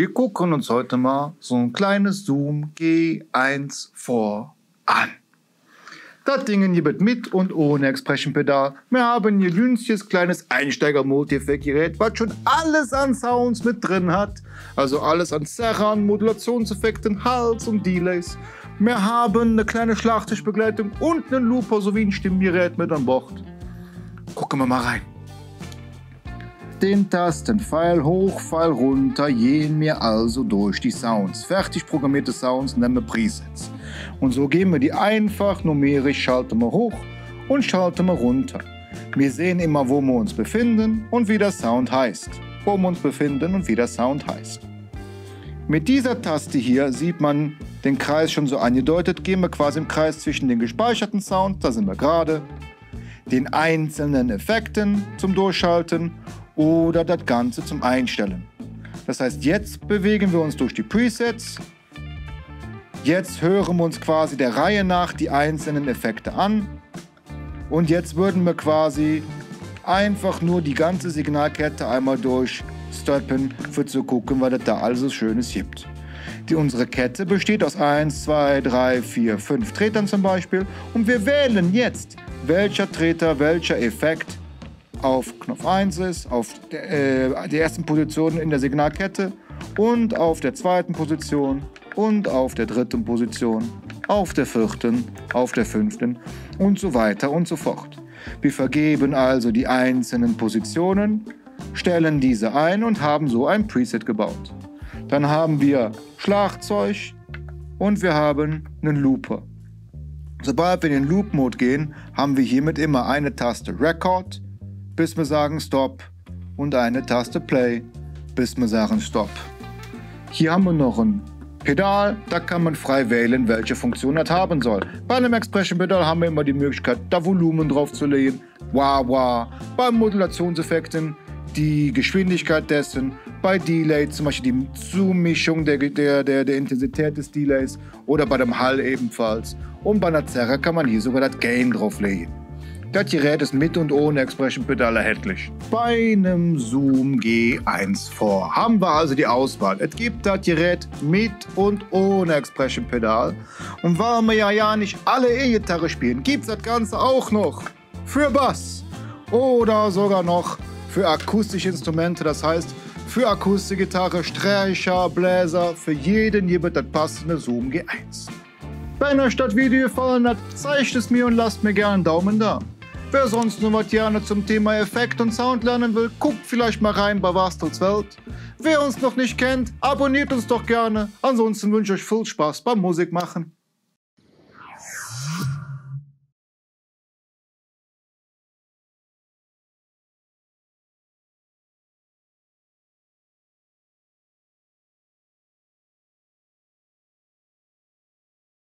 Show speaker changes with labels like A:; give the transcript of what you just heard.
A: Wir gucken uns heute mal so ein kleines Zoom G1 vor an. Das Ding hier wird mit und ohne Expression-Pedal. Wir haben hier günstiges kleines Einsteiger-Multi-Effekt-Gerät, was schon alles an Sounds mit drin hat. Also alles an Serran, Modulationseffekten, Hals und Delays. Wir haben eine kleine Schlagtischbegleitung und einen Looper sowie ein Stimmgerät mit an Bord. Gucken wir mal rein. Den Tasten Pfeil hoch, Pfeil runter gehen wir also durch die Sounds. Fertig programmierte Sounds nennen wir Presets. Und so gehen wir die einfach numerisch, schalten wir hoch und schalten wir runter. Wir sehen immer, wo wir uns befinden und wie der Sound heißt. Wo wir uns befinden und wie der Sound heißt. Mit dieser Taste hier sieht man den Kreis schon so angedeutet. Gehen wir quasi im Kreis zwischen den gespeicherten Sounds, da sind wir gerade, den einzelnen Effekten zum Durchschalten oder das Ganze zum Einstellen. Das heißt, jetzt bewegen wir uns durch die Presets. Jetzt hören wir uns quasi der Reihe nach die einzelnen Effekte an. Und jetzt würden wir quasi einfach nur die ganze Signalkette einmal durchsteppen, für zu gucken, was es da alles Schönes gibt. Die, unsere Kette besteht aus 1, 2, 3, 4, 5 Tretern zum Beispiel. Und wir wählen jetzt, welcher Treter, welcher Effekt auf Knopf 1 ist, auf der, äh, der ersten Position in der Signalkette und auf der zweiten Position und auf der dritten Position, auf der vierten, auf der fünften und so weiter und so fort. Wir vergeben also die einzelnen Positionen, stellen diese ein und haben so ein Preset gebaut. Dann haben wir Schlagzeug und wir haben einen Looper. Sobald wir in den Loop-Mode gehen, haben wir hiermit immer eine Taste Record, bis wir sagen Stop und eine Taste Play, bis wir sagen Stop. Hier haben wir noch ein Pedal, da kann man frei wählen, welche Funktion das haben soll. Bei einem Expression-Pedal haben wir immer die Möglichkeit, da Volumen drauf zu legen, wah wah. Bei Modulationseffekten die Geschwindigkeit dessen, bei Delay zum Beispiel die Zumischung der, der, der, der Intensität des Delays oder bei dem Hall ebenfalls. Und bei einer Zerre kann man hier sogar das Gain drauflegen. Das Gerät ist mit und ohne Expression-Pedal erhältlich. Bei einem Zoom G1 vor haben wir also die Auswahl. Es gibt das Gerät mit und ohne Expression-Pedal. Und weil wir ja, ja nicht alle E-Gitarre spielen, gibt es das Ganze auch noch für Bass oder sogar noch für akustische Instrumente. Das heißt, für Akustikgitarre, Streicher, Bläser, für jeden hier wird das passende Zoom G1. Wenn euch das Video gefallen hat, zeigt es mir und lasst mir gerne einen Daumen da. Wer sonst nur gerne zum Thema Effekt und Sound lernen will, guckt vielleicht mal rein bei Wastels Welt. Wer uns noch nicht kennt, abonniert uns doch gerne. Ansonsten wünsche ich euch viel Spaß beim Musikmachen.